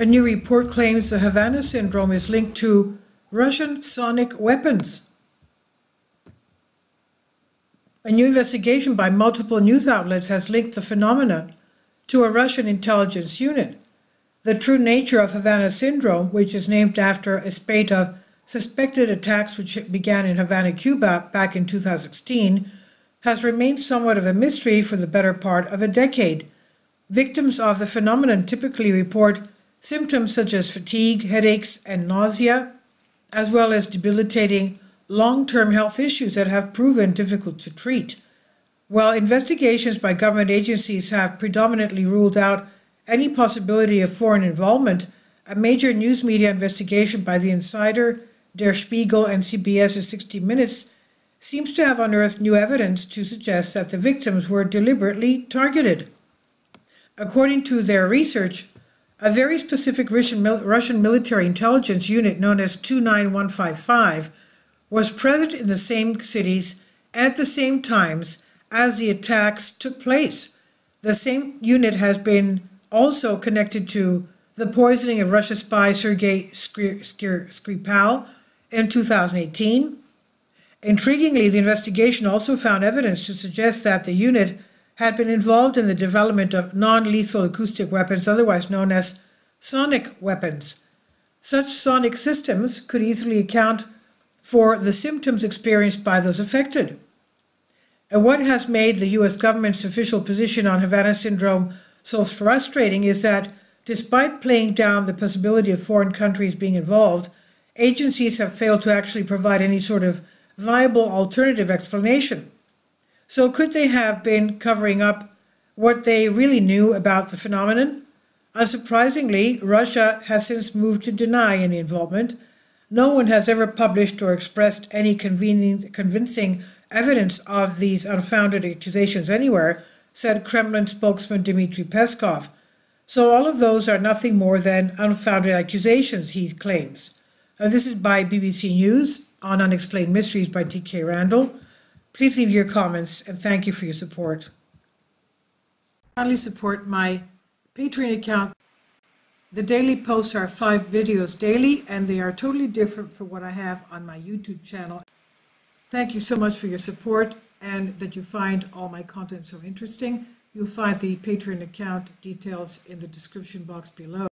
A new report claims the Havana syndrome is linked to Russian sonic weapons. A new investigation by multiple news outlets has linked the phenomenon to a Russian intelligence unit. The true nature of Havana syndrome, which is named after a spate of suspected attacks which began in Havana, Cuba back in 2016, has remained somewhat of a mystery for the better part of a decade. Victims of the phenomenon typically report symptoms such as fatigue, headaches, and nausea, as well as debilitating long term health issues that have proven difficult to treat. While investigations by government agencies have predominantly ruled out any possibility of foreign involvement, a major news media investigation by The Insider, Der Spiegel, and CBS's 60 Minutes seems to have unearthed new evidence to suggest that the victims were deliberately targeted. According to their research, a very specific Russian, military intelligence unit known as 29155 was present in the same cities at the same times as the attacks took place. The same unit has been also connected to the poisoning of Russian spy Sergei Skripal in 2018. Intriguingly, the investigation also found evidence to suggest that the unit had been involved in the development of non lethal acoustic weapons, otherwise known as sonic weapons. Such sonic systems could easily account for the symptoms experienced by those affected. And what has made the US government's official position on Havana syndrome so frustrating is that despite playing down the possibility of foreign countries being involved, agencies have failed to actually provide any sort of viable alternative explanation. So, could they have been covering up what they really knew about the phenomenon? Unsurprisingly, Russia has since moved to deny any involvement. No one has ever published or expressed any convincing evidence of these unfounded accusations anywhere, said Kremlin spokesman Dmitry Peskov. So all of those are nothing more than unfounded accusations, he claims. Uh, this is by BBC News on Unexplained Mysteries by T.K. Randall. Please leave your comments and thank you for your support. Kindly support my Patreon account. The daily posts are five videos daily and they are totally different from what I have on my YouTube channel. Thank you so much for your support and that you find all my content so interesting. You'll find the Patreon account details in the description box below.